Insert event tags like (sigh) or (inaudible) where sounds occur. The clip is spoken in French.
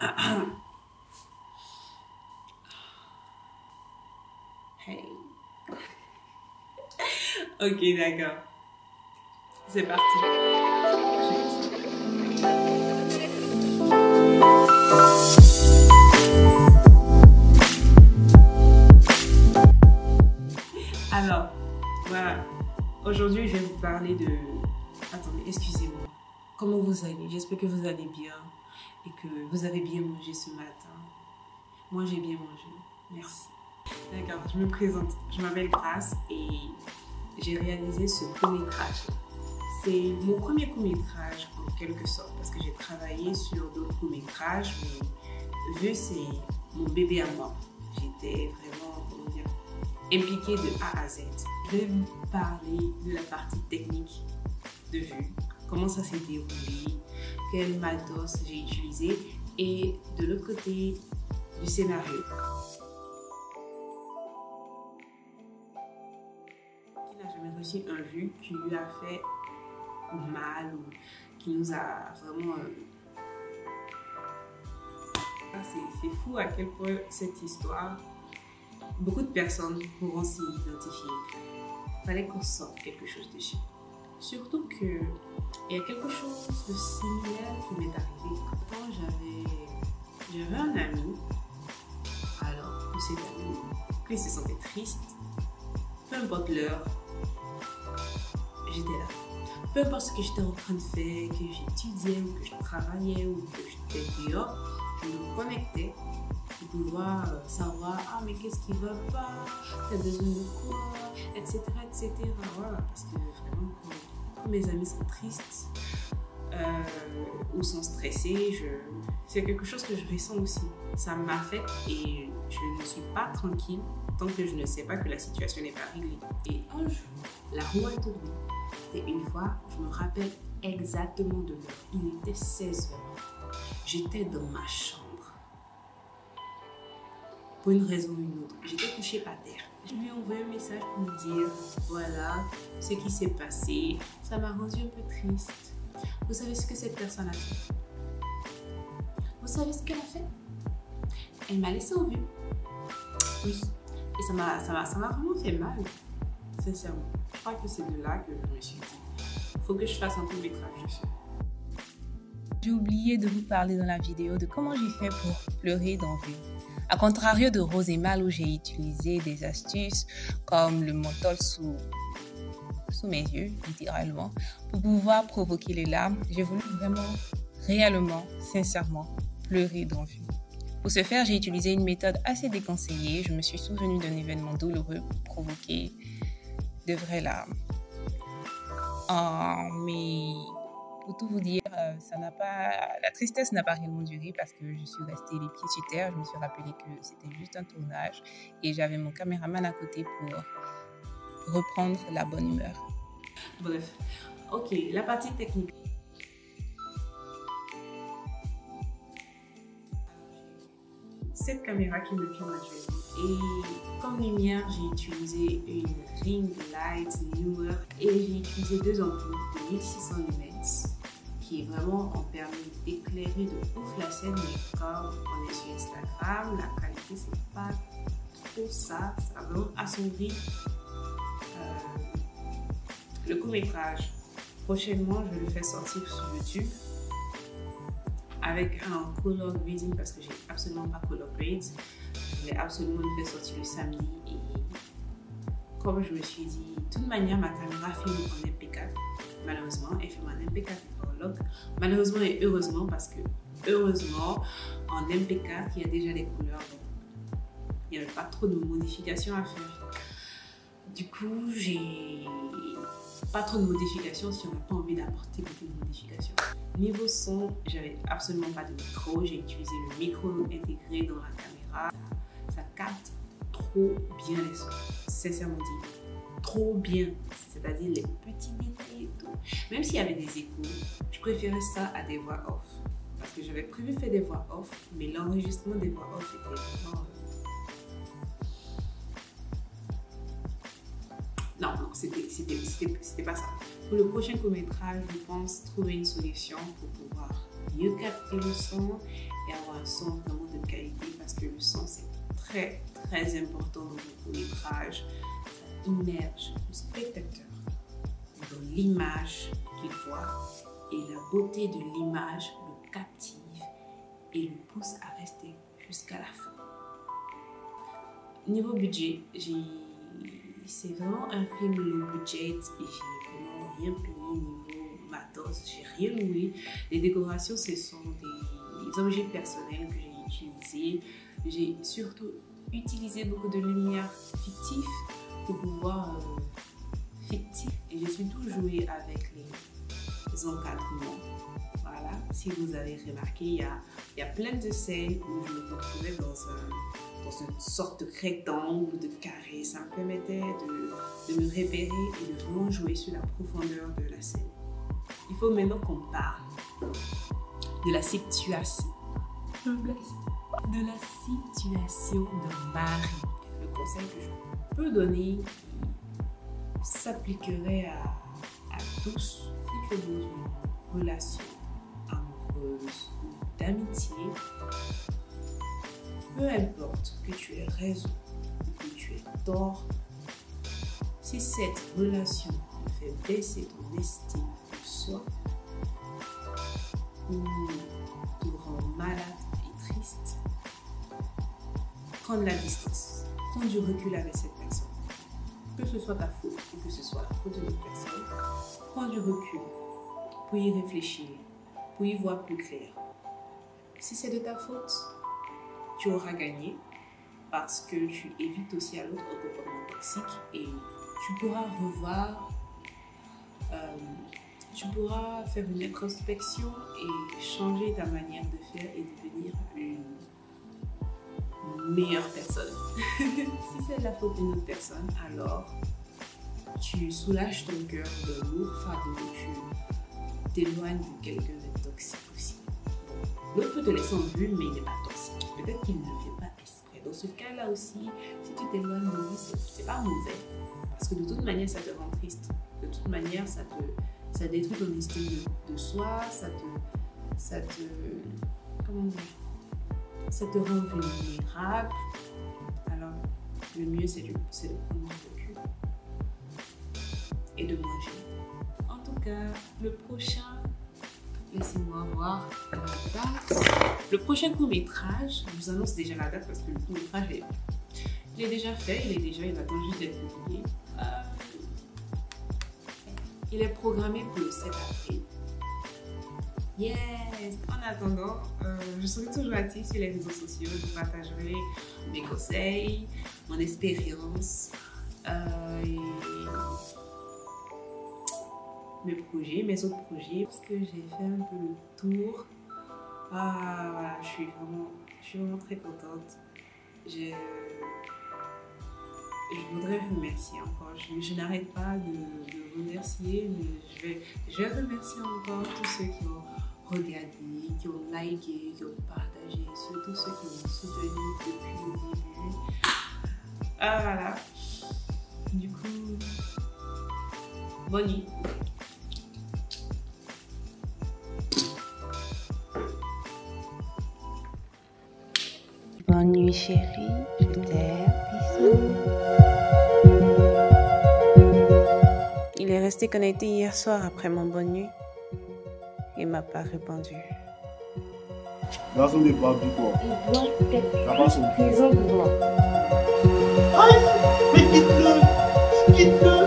Hey. ok, d'accord. C'est parti. Alors, voilà. Aujourd'hui, je vais vous parler de... Attendez, excusez-moi. Comment vous allez? J'espère que vous allez bien et que vous avez bien mangé ce matin. Moi, j'ai bien mangé. Merci. D'accord, je me présente. Je m'appelle Grace et j'ai réalisé ce court-métrage. C'est mon premier court-métrage en quelque sorte parce que j'ai travaillé sur d'autres courts-métrages, mais vu c'est mon bébé à moi, j'étais vraiment, comment impliquée de A à Z. Je vais vous parler de la partie technique de vue, comment ça s'est déroulé, quel matos j'ai utilisé et de l'autre côté du scénario. Qui n'a jamais reçu un vu qui lui a fait mal ou qui nous a vraiment... euh, ah, C'est fou à quel point cette histoire, beaucoup de personnes pourront s'y identifier. Il fallait qu'on sorte quelque chose dessus. Surtout que il y a quelque chose de similaire qui m'est arrivé. Quand j'avais, j'avais un ami, alors que cet ami, se sentait triste, peu importe l'heure, j'étais là. Peu importe ce que j'étais en train de faire, que j'étudiais ou que je travaillais ou que j'étais dehors, je me connectais pour pouvoir euh, savoir ah mais qu'est-ce qui va pas, t'as besoin de quoi, etc. etc. Voilà, parce que vraiment mes amis sont tristes euh, ou sont stressés, c'est quelque chose que je ressens aussi. Ça m'affecte et je ne suis pas tranquille tant que je ne sais pas que la situation n'est pas réglée. Et un jour, la roue a tourné. Et une fois, je me rappelle exactement de l'heure. Il était 16 heures. J'étais dans ma chambre. Pour une raison ou une autre. J'étais couchée par terre. Je lui ai envoyé un message pour me dire voilà ce qui s'est passé. Ça m'a rendu un peu triste. Vous savez ce que cette personne a fait? Vous savez ce qu'elle a fait? Elle m'a laissé en vue. Oui. Et ça m'a vraiment fait mal. Sincèrement. Je crois que c'est de là que je me suis dit faut que je fasse un court métrage dessus. J'ai oublié de vous parler dans la vidéo de comment j'ai fait pour pleurer d'envie. A contrario de Rose et Mal où j'ai utilisé des astuces comme le menthol sous, mes yeux, littéralement, pour pouvoir provoquer les larmes, j'ai voulu vraiment, réellement, sincèrement, pleurer d'envie. Pour ce faire, j'ai utilisé une méthode assez déconseillée. Je me suis souvenue d'un événement douloureux pour provoquer de vraies larmes. Ah, mais pour tout vous dire, euh, ça n'a pas, la tristesse n'a pas réellement duré parce que je suis restée les pieds sur terre. Je me suis rappelé que c'était juste un tournage et j'avais mon caméraman à côté pour reprendre la bonne humeur. Bref. Ok, la partie technique. Cette caméra qui me filme. Et comme lumière, j'ai utilisé une ring light newer et j'ai utilisé deux ampoules de 1600 lumens qui vraiment ont permis d'éclairer de ouf la scène. Mais comme on est sur Instagram, la qualité c'est pas trop ça. Ça a vraiment assombri euh, le court métrage. Prochainement, je vais le faire sortir sur YouTube avec un color grading parce que j'ai absolument pas color grade. Je voulais absolument le faire sortir le samedi et comme je me suis dit, de toute manière, ma caméra filme en MP4. Malheureusement, elle filme en MP4 et en log. Malheureusement et heureusement parce que heureusement, en MP4, il y a déjà des couleurs. donc Il n'y avait pas trop de modifications à faire. Du coup, j'ai pas trop de modifications si on n'a pas envie d'apporter beaucoup de modifications. Niveau son, j'avais absolument pas de micro. J'ai utilisé le micro intégré dans la caméra. Ça capte trop bien les sons. Sincèrement dit, trop bien. C'est-à-dire les petits détails et tout. Même s'il y avait des échos, je préférais ça à des voix off. Parce que j'avais prévu faire des voix off, mais l'enregistrement des voix off était vraiment Non, non, c'était pas ça. Pour le prochain court-métrage, je pense trouver une solution pour pouvoir mieux capter le son et avoir un son vraiment de qualité parce que le son, c'est très, très important dans vos court-métrage. Immerge le spectateur dans l'image qu'il voit et la beauté de l'image le captive et le pousse à rester jusqu'à la fin. Niveau budget, c'est vraiment un film low budget et j'ai vraiment rien payé niveau matos, j'ai rien loué. Les décorations, ce sont des objets personnels que j'ai utilisés. J'ai surtout utilisé beaucoup de lumière fictive pour pouvoir euh, fictif et je suis toujours joué avec les encadrements. Voilà, si vous avez remarqué, il y a, il y a plein de scènes où je me retrouvais dans, un, dans une sorte de rectangle, de carré. Ça me permettait de, de me repérer et de vraiment jouer sur la profondeur de la scène. Il faut maintenant qu'on parle de la situation. De la situation de Marie. Le conseil que je peux donner s'appliquerait à, tous. Es dans une relation amoureuse ou d'amitié, peu importe que tu aies raison ou que tu aies tort, si cette relation te fait baisser ton estime de soi ou te rend malade et triste, prends la distance, prends du recul avec cette que ce soit ta faute ou que ce soit la faute de l'autre personne, prends du recul. Pour y réfléchir, pour y voir plus clair. Si c'est de ta faute, tu auras gagné parce que tu évites aussi à l'autre un comportement toxique et tu pourras revoir, euh, tu pourras faire une introspection et changer ta manière de faire et devenir une meilleure personne. (laughs) si c'est la faute d'une autre personne, alors tu soulages ton cœur de lourd fardeau, tu t'éloignes de quelqu'un de toxique aussi. L'autre peut te laisser en vue, mais il n'est pas toxique. Peut-être qu'il ne fait pas exprès. Dans ce cas-là aussi, si tu t'éloignes de lui, c'est pas mauvais. Parce que de toute manière, ça te rend triste. De toute manière, ça te ça détruit ton estime de, de soi, ça te, ça te, comment dire, ça te rend vulnérable. Alors, le mieux, c'est de, de prendre du recul et de manger. En tout cas, le prochain, laissez-moi voir la date. Le prochain court-métrage, je vous annonce déjà la date parce que le court-métrage est, il est déjà fait, il est déjà, il attend juste d'être publié. Euh, il est programmé pour le 7 avril. Yes! En attendant, euh, je serai toujours active sur les réseaux sociaux. Je partagerai mes conseils, mon expérience, euh, mes projets, mes autres projets. Parce que j'ai fait un peu le tour. Ah, voilà, je suis vraiment, très contente. Je, je voudrais remercier encore. Je, n'arrête pas de, de, remercier, je vais, je vais remercier encore tous ceux qui ont regardé, qui ont liké, qui ont partagé, surtout ceux qui m'ont soutenu depuis le début. Ah voilà. Du coup, bonne nuit. Bonne nuit chérie, je t'aime, bisous. Il est resté connecté hier soir après mon bonne nuit. Il m'a pas répondu. Garçon n'est pas du quoi? Il doit être présent pour moi. Aïe Mais quitte-le Quitte-le